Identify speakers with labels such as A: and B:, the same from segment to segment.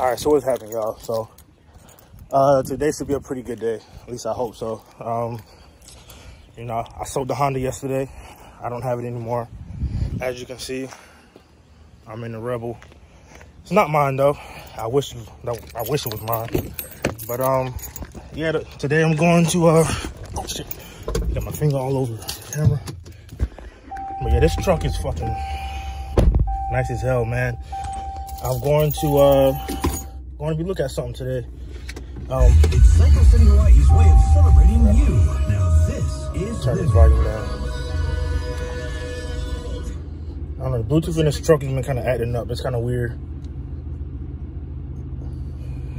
A: All right, so what's happening, y'all? So uh, today should be a pretty good day. At least I hope so. Um, you know, I sold the Honda yesterday. I don't have it anymore. As you can see, I'm in the Rebel. It's not mine though. I wish I wish it was mine. But um, yeah. Today I'm going to uh, oh shit, got my finger all over the camera. But yeah, this truck is fucking nice as hell, man. I'm going to uh going to be looking at something today. Um,
B: it's Cycle City Hawaii's way of celebrating you. Now this is
A: turn this volume down. I don't know. The Bluetooth in this truck has been kind of acting up. It's kind of weird.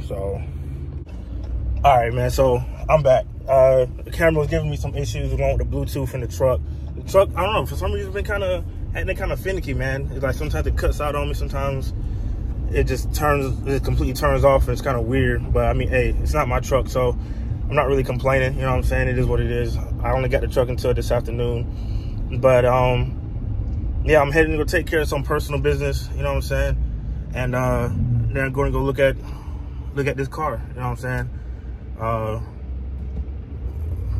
A: So, all right, man. So I'm back. Uh, the camera was giving me some issues along with the Bluetooth in the truck. The truck, I don't know. For some reason, it's been kind of acting kind of finicky, man. It's like sometimes it cuts out on me. Sometimes it just turns, it completely turns off. And it's kind of weird. But I mean, hey, it's not my truck, so I'm not really complaining. You know what I'm saying? It is what it is. I only got the truck until this afternoon. But um, yeah, I'm heading to go take care of some personal business. You know what I'm saying? And uh, then I'm going to go look at look at this car. You know what I'm saying? Uh,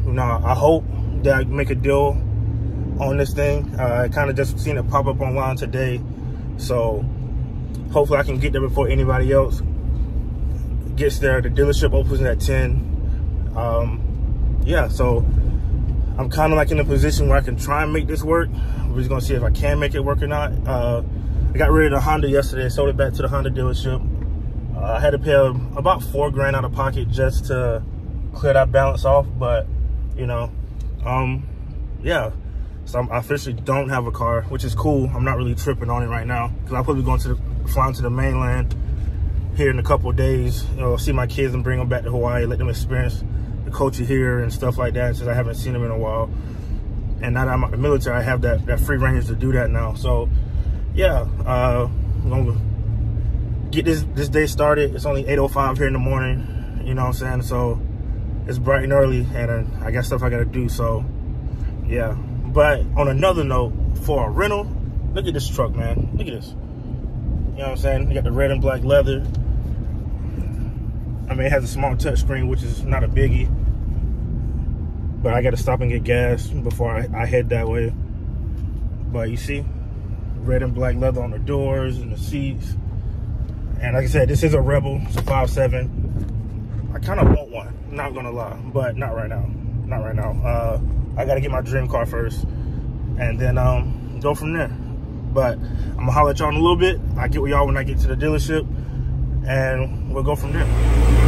A: you know, I hope that I make a deal on this thing. Uh, I kind of just seen it pop up online today. So hopefully I can get there before anybody else gets there. The dealership opens at 10. Um, yeah, so I'm kind of like in a position where I can try and make this work. We're just gonna see if I can make it work or not. Uh, I got rid of the Honda yesterday, sold it back to the Honda dealership. Uh, I had to pay about four grand out of pocket just to clear that balance off, but you know, um, yeah. So I'm, I officially don't have a car, which is cool. I'm not really tripping on it right now because I'll probably going to the, flying to the mainland here in a couple days. You know, see my kids and bring them back to Hawaii, let them experience the culture here and stuff like that since I haven't seen them in a while. And now that I'm out the military, I have that, that free range to do that now. So yeah, uh, I'm gonna get this, this day started. It's only 8.05 here in the morning, you know what I'm saying? So it's bright and early and uh, I got stuff I gotta do, so yeah. But on another note, for a rental, look at this truck, man. Look at this. You know what I'm saying? You got the red and black leather. I mean, it has a small touchscreen, which is not a biggie. But I got to stop and get gas before I, I head that way. But you see, red and black leather on the doors and the seats. And like I said, this is a Rebel. It's a 5.7. I kind of want one, not gonna lie, but not right now. Not right now. Uh, I gotta get my dream car first and then um, go from there. But I'm gonna holler at y'all in a little bit. I get with y'all when I get to the dealership and we'll go from there.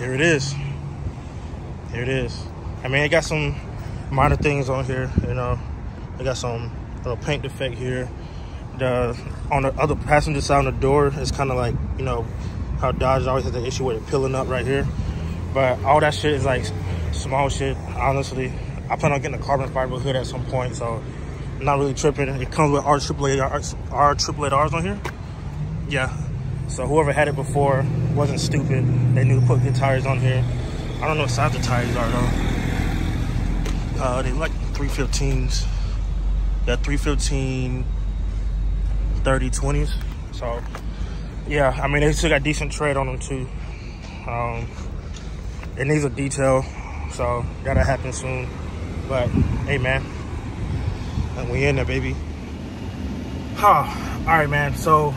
A: Here it is. Here it is. I mean, it got some minor things on here, you know. I got some little paint defect here. The on the other passenger side of the door is kind of like, you know, how Dodge always has the issue with it peeling up right here. But all that shit is like small shit, honestly. I plan on getting a carbon fiber hood at some point, so I'm not really tripping. It comes with R triple R triple R's on here. Yeah, so whoever had it before wasn't stupid. They knew to put good tires on here. I don't know what size the tires are though. Uh, they like 315s. Got 315 30 20s. So, yeah, I mean, they still got decent tread on them too. Um, it needs a detail, so gotta happen soon. But hey, man, and we in there, baby. Huh. All right, man. So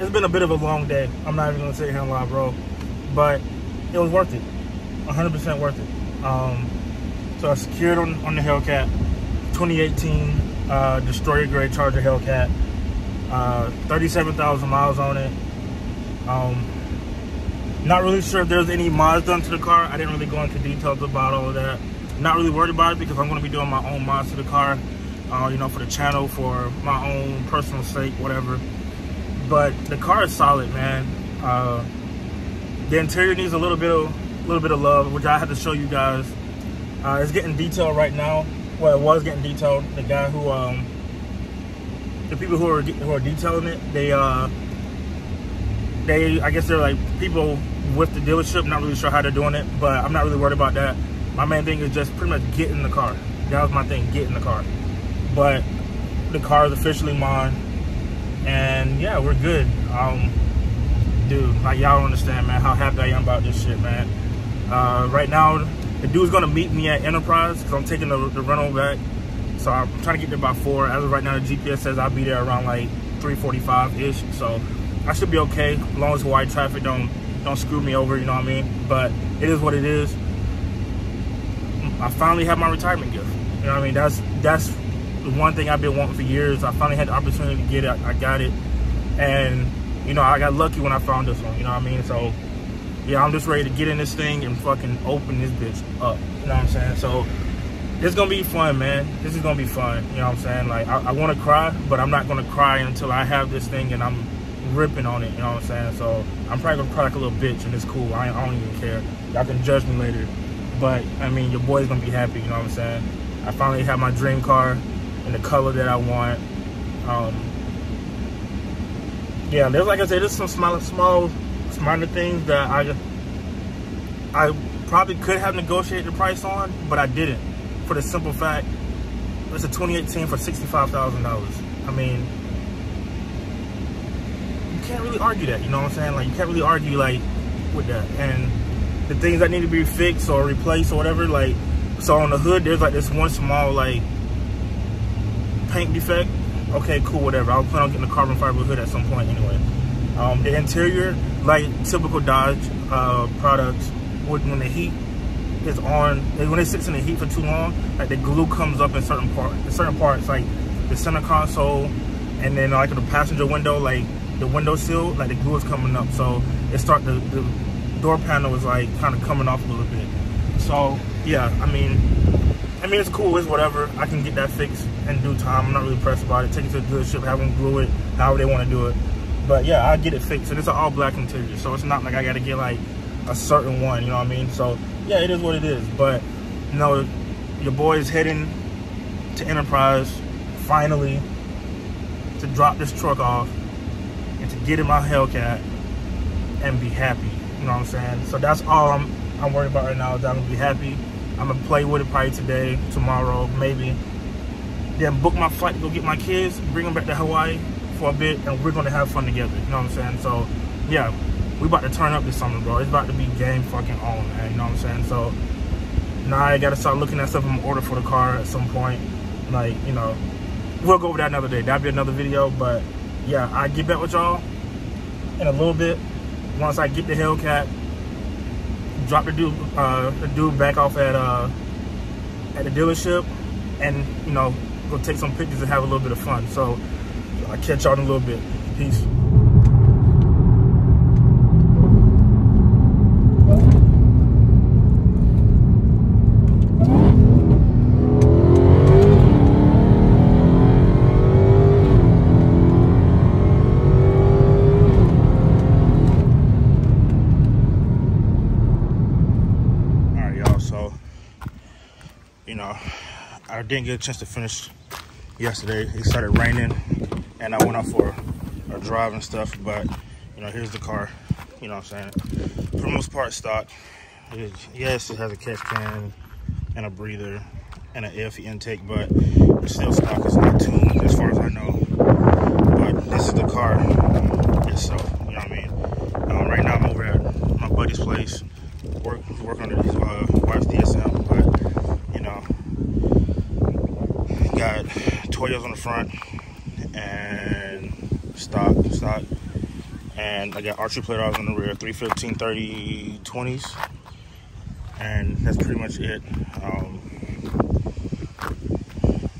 A: it's been a bit of a long day. I'm not even gonna sit here and lie, bro. But it was worth it. 100% worth it. Um, so I secured on, on the Hellcat 2018 uh, Destroyer Grey Charger Hellcat. Uh, 37,000 miles on it. Um, not really sure if there's any mods done to the car. I didn't really go into details about all of that. Not really worried about it because I'm going to be doing my own mods to the car. Uh, you know, for the channel, for my own personal sake, whatever. But the car is solid, man. Uh, the interior needs a little bit of, little bit of love, which I had to show you guys. Uh, it's getting detailed right now. Well, it was getting detailed. The guy who, um, the people who are who are detailing it, they, uh, they, I guess they're like people with the dealership. Not really sure how they're doing it, but I'm not really worried about that. My main thing is just pretty much get in the car. That was my thing, get in the car. But the car is officially mine, and yeah, we're good. Um, dude, like y'all don't understand, man, how happy I am about this shit, man. Uh, right now, the dude's gonna meet me at Enterprise because I'm taking the, the rental back. So I'm trying to get there by four. As of right now, the GPS says I'll be there around like 3:45 ish. So I should be okay as long as white traffic don't don't screw me over. You know what I mean? But it is what it is. I finally have my retirement gift. You know what I mean? That's that's the one thing I've been wanting for years. I finally had the opportunity to get it. I, I got it, and you know I got lucky when I found this one. You know what I mean? So yeah, I'm just ready to get in this thing and fucking open this bitch up. You know what I'm saying? So it's gonna be fun, man. This is gonna be fun. You know what I'm saying? Like I, I want to cry, but I'm not gonna cry until I have this thing and I'm ripping on it. You know what I'm saying? So I'm probably gonna cry like a little bitch, and it's cool. I, I don't even care. Y'all can judge me later, but I mean, your boy's gonna be happy. You know what I'm saying? I finally have my dream car the color that I want. Um, yeah, there's like I said, there's some small, small, minor things that I, I probably could have negotiated the price on, but I didn't, for the simple fact it's a 2018 for $65,000. I mean, you can't really argue that. You know what I'm saying? Like you can't really argue like with that. And the things that need to be fixed or replaced or whatever, like so on the hood, there's like this one small like paint defect. Okay, cool, whatever. I'll plan on getting a carbon fiber hood at some point anyway. Um, the interior, like typical Dodge uh, products, when the heat is on, when it sits in the heat for too long, like the glue comes up in certain parts. In certain parts, like the center console, and then like the passenger window, like the window sill, like the glue is coming up. So it start the, the door panel is like kind of coming off a little bit. So yeah, I mean, I mean, it's cool. It's whatever. I can get that fixed in due time. I'm not really pressed about it. Take it to the dealership, have them glue it, however they want to do it. But yeah, I'll get it fixed. And it's an all black interior, so it's not like I got to get like a certain one. You know what I mean? So yeah, it is what it is. But you know, your boy is heading to Enterprise finally to drop this truck off and to get in my Hellcat and be happy. You know what I'm saying? So that's all I'm I'm worried about right now is I'm gonna be happy. I'm gonna play with it probably today, tomorrow, maybe. Then book my flight to go get my kids, bring them back to Hawaii for a bit, and we're gonna have fun together. You know what I'm saying? So, yeah, we about to turn up this summer, bro. It's about to be game fucking on, man. You know what I'm saying? So, now I gotta start looking at stuff I'm order for the car at some point. Like, you know, we'll go over that another day. That'll be another video, but yeah, I get back with y'all in a little bit once I get the Hellcat drop the dude, uh, the dude back off at uh, at the dealership, and you know, go take some pictures and have a little bit of fun. So I'll catch y'all in a little bit. Peace. didn't get a chance to finish yesterday. It started raining and I went out for a drive and stuff, but you know, here's the car, you know what I'm saying? For the most part, stock. It, yes, it has a catch can and a breather and an air intake, but it's still stock. It's not tuned as far as I know. But this is the car itself, you know what I mean? Um, right now, I'm over at my buddy's place, work, working on it. The front and stock, stock. And I got archery plate on the rear, 315, 30, 20s. And that's pretty much it. Um,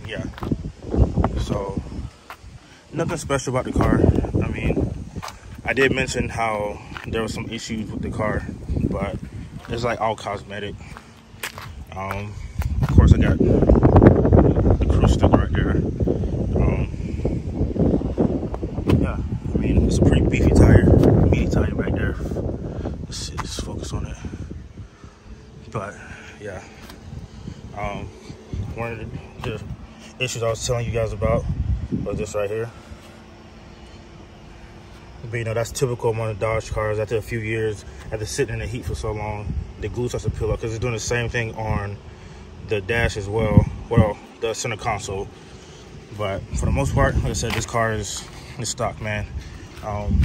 A: yeah. So, nothing special about the car. I mean, I did mention how there was some issues with the car, but it's like all cosmetic. Um, of course, I got the cruise sticker right there. Um, yeah, I mean, it's a pretty beefy tire, meaty tire right there. Let's see, let's focus on it. But yeah, um, one of the, the issues I was telling you guys about was this right here. But you know, that's typical among the Dodge cars. After a few years, after sitting in the heat for so long, the glue starts to peel up because it's doing the same thing on the dash as well. Well, the center console. But for the most part, like I said, this car is, is stock, man. Um,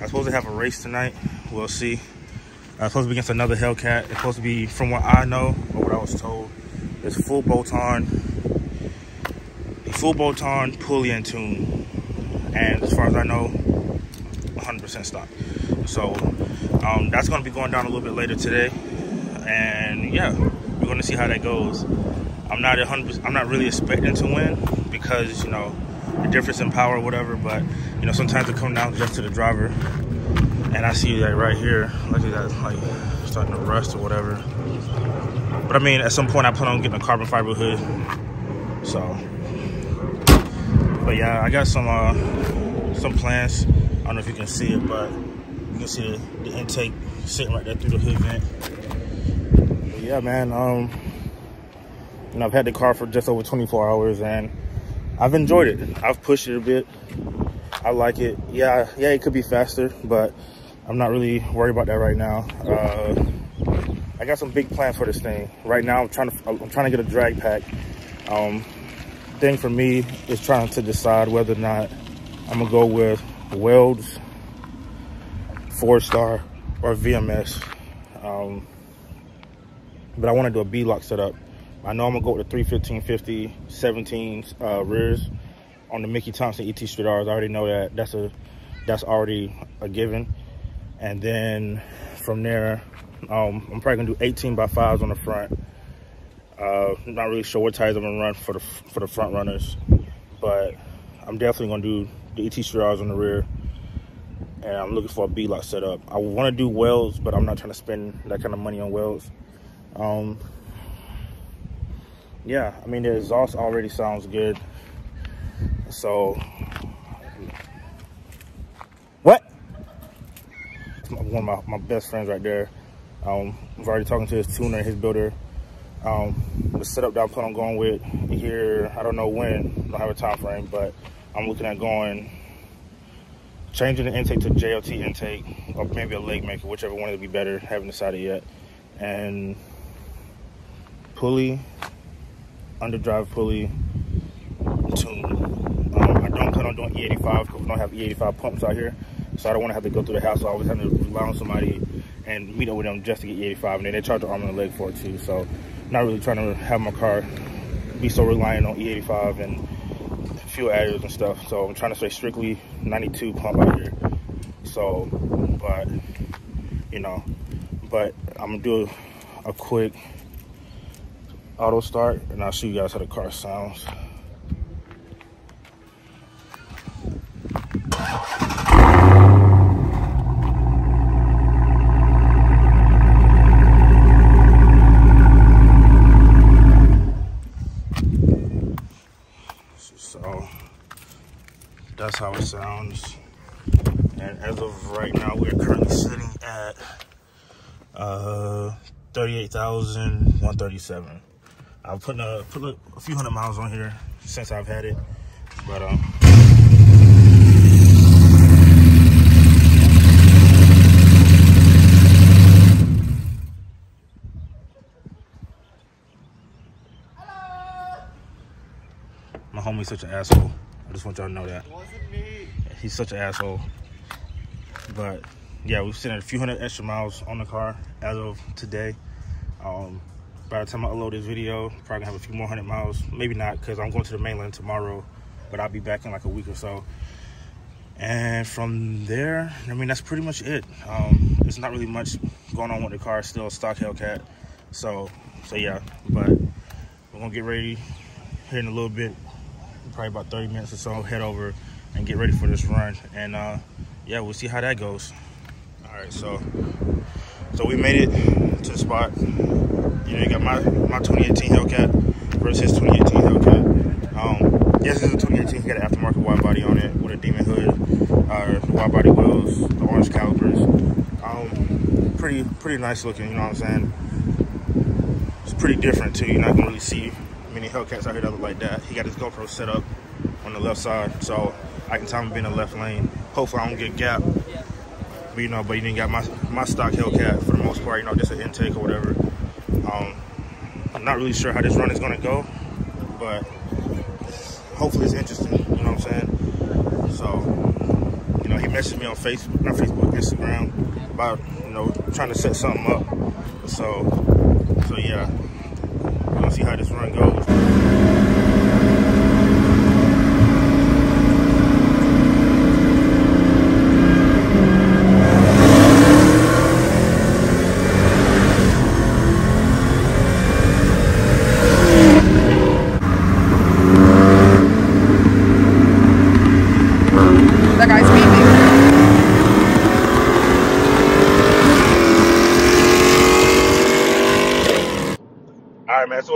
A: I'm supposed to have a race tonight. We'll see. I'm supposed to be against another Hellcat. It's supposed to be, from what I know, or what I was told, it's full bolt-on, full bolt-on, pulley and tune. And as far as I know, 100% stock. So um, that's going to be going down a little bit later today. And yeah, we're going to see how that goes. I'm not 100. I'm not really expecting to win because you know the difference in power or whatever. But you know sometimes it comes down just to the driver. And I see that right here. Look at that, like starting to rust or whatever. But I mean, at some point I plan on getting a carbon fiber hood. So, but yeah, I got some uh, some plans. I don't know if you can see it, but you can see the, the intake sitting right there through the hood vent. But yeah, man. Um, you know, I've had the car for just over 24 hours and I've enjoyed it. I've pushed it a bit. I like it. Yeah, yeah, it could be faster, but I'm not really worried about that right now. Uh, I got some big plans for this thing. Right now, I'm trying to I'm trying to get a drag pack. Um, thing for me is trying to decide whether or not I'm gonna go with Welds, Forgestar, or VMS. Um, but I want to do a B-lock setup. I know I'm gonna go with the 315 17 uh, rears on the Mickey Thompson ET Street R's. I already know that that's a that's already a given. And then from there, um, I'm probably gonna do 18 by fives on the front. Uh, I'm not really sure what tires I'm gonna run for the for the front runners, but I'm definitely gonna do the ET R's on the rear. And I'm looking for a B-lock setup. I want to do welds, but I'm not trying to spend that kind of money on welds. Um, yeah, I mean, the exhaust already sounds good. So, what? One of my, my best friends right there. Um, I've already talking to his tuner, his builder. Um, the setup that I plan on going with here, I don't know when, I don't have a time frame, but I'm looking at going, changing the intake to JLT intake, or maybe a leg maker, whichever one would be better, haven't decided yet. And pulley, underdrive pulley, tune. Um, I don't plan on doing E85 because we don't have E85 pumps out here. So I don't want to have to go through the house. So I always have to rely on somebody and meet up with them just to get E85. And then they charge the arm and the leg for it too. So not really trying to have my car be so reliant on E85 and fuel additives and stuff. So I'm trying to stay strictly 92 pump out here. So, but, you know, but I'm to do a quick auto start and I'll show you guys how the car sounds. So that's how it sounds. And as of right now, we're currently sitting at uh, 38,137. I've put a, put a, a, few hundred miles on here since I've had it, but um. My homie's such an asshole. I just want y'all to know that. He's such an asshole. But yeah, we've sent a few hundred extra miles on the car as of today. Um, by the time I upload this video, probably have a few more hundred miles. Maybe not, because I'm going to the mainland tomorrow, but I'll be back in like a week or so. And from there, I mean, that's pretty much it. Um, there's not really much going on with the car. Still stock Hellcat. So, so yeah, but we're gonna get ready here in a little bit, probably about 30 minutes or so, head over and get ready for this run. And uh, yeah, we'll see how that goes. All right, so so we made it to the spot. You know, you got my, my 2018 Hellcat versus his 2018 Hellcat. Um, yes, this is a 2018. He got an aftermarket wide body on it with a Demon hood, uh, wide body wheels, the orange calipers. Um, pretty pretty nice looking. You know what I'm saying? It's pretty different too. You're not gonna really see many Hellcats out here that look like that. He got his GoPro set up on the left side, so I can tell him to be in the left lane. Hopefully, I don't get gap. But you know, but you didn't got my my stock Hellcat for the most part. You know, just an intake or whatever. Um, I'm not really sure how this run is gonna go, but hopefully it's interesting. You know what I'm saying? So, you know, he messaged me on Facebook, not Facebook, Instagram about you know trying to set something up. So, so yeah, we're gonna see how this run goes.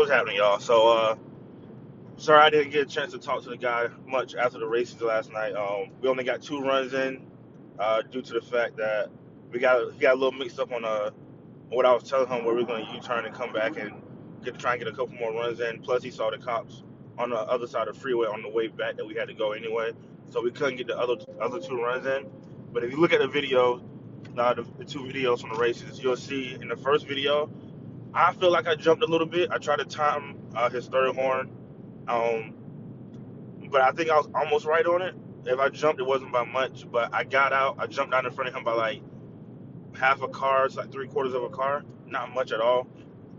A: What's happening, y'all? So, uh, sorry I didn't get a chance to talk to the guy much after the races last night. Um, we only got two runs in, uh, due to the fact that we got he got a little mixed up on uh what I was telling him where we are going to U-turn and come back and get to try and get a couple more runs in. Plus, he saw the cops on the other side of the freeway on the way back that we had to go anyway, so we couldn't get the other other two runs in. But if you look at the video, uh, the, the two videos from the races, you'll see in the first video. I feel like I jumped a little bit. I tried to time uh, his third horn, um, but I think I was almost right on it. If I jumped, it wasn't by much, but I got out. I jumped out in front of him by like half a car, it's like three quarters of a car, not much at all.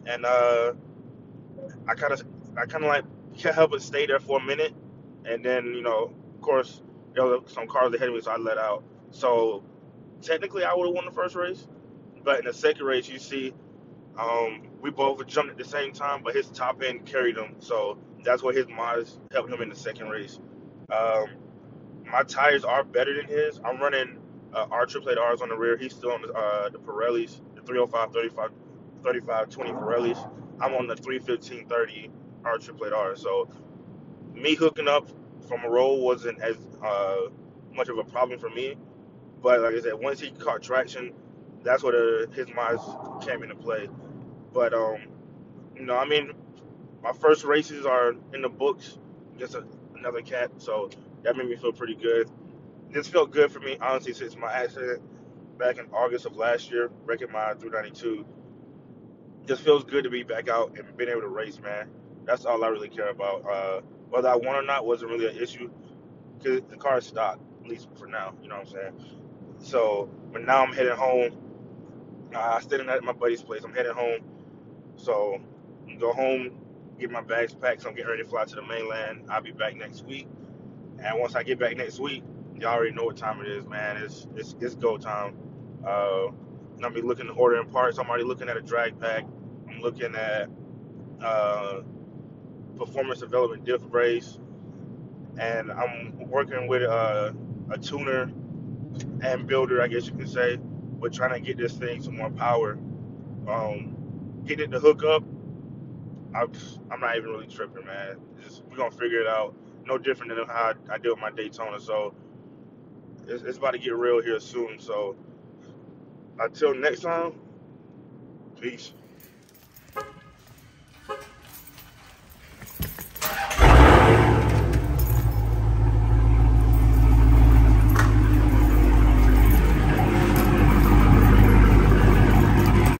A: And uh, I kind of, I kind of like can't help but stay there for a minute, and then you know, of course, there were some cars ahead of me, so I let out. So technically, I would have won the first race, but in the second race, you see. Um, we both jumped at the same time, but his top end carried him, so that's what his mods helped him in the second race. Um, my tires are better than his. I'm running uh, R triplet R's on the rear. He's still on the, uh, the Pirellis, the 305, 35, 35, 20 Pirellis. I'm on the 315, 30 R triplet R. So me hooking up from a roll wasn't as uh, much of a problem for me. But like I said, once he caught traction, that's where the, his mods came into play. But um, you know, I mean, my first races are in the books Just a, another cat, so that made me feel pretty good. This felt good for me, honestly, since my accident back in August of last year, wrecking my 392. Just feels good to be back out and being able to race, man. That's all I really care about. Uh, whether I won or not wasn't really an issue because the car stock, at least for now. You know what I'm saying? So, but now I'm heading home. Uh, I stayed in at my buddy's place. I'm heading home. So, go home, get my bags packed. So I'm getting ready to fly to the mainland. I'll be back next week. And once I get back next week, y'all already know what time it is, man. It's it's it's go time. Uh, I'll be looking to order in parts. I'm already looking at a drag pack. I'm looking at uh, performance development diff brace, and I'm working with uh, a tuner and builder, I guess you could say. We're trying to get this thing some more power. Um, getting it to hook up, I, I'm not even really tripping, man. Just, we're gonna figure it out. No different than how I, I did with my Daytona. So it's, it's about to get real here soon. So until next time, peace.